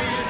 Amen.